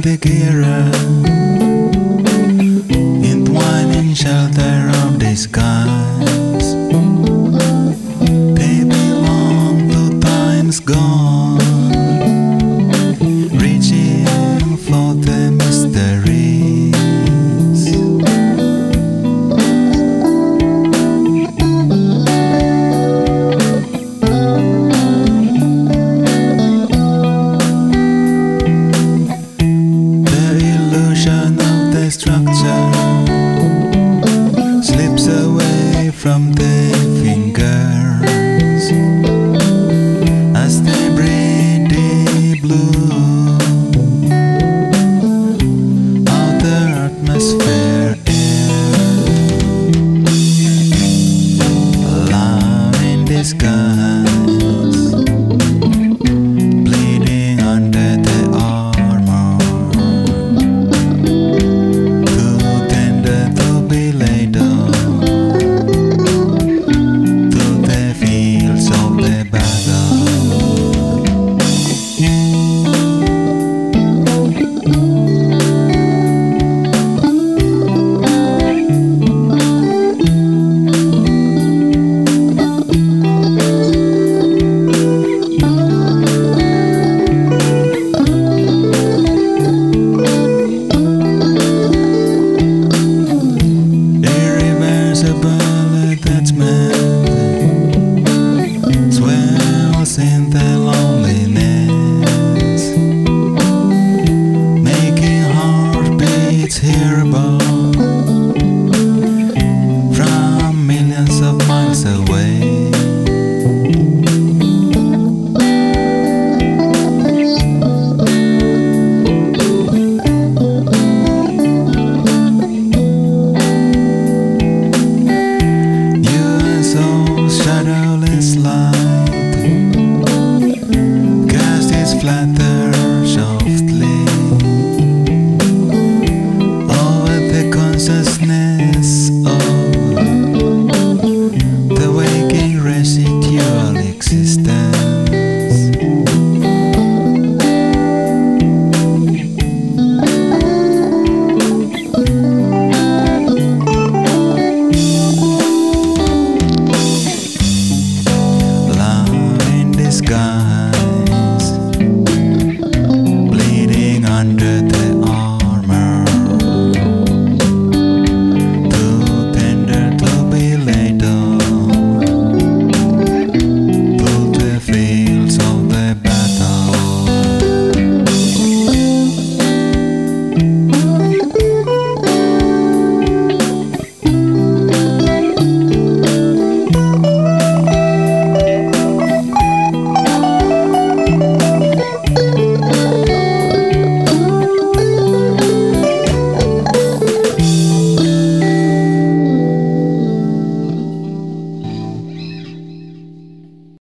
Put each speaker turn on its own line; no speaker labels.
的给人 sampai fingers.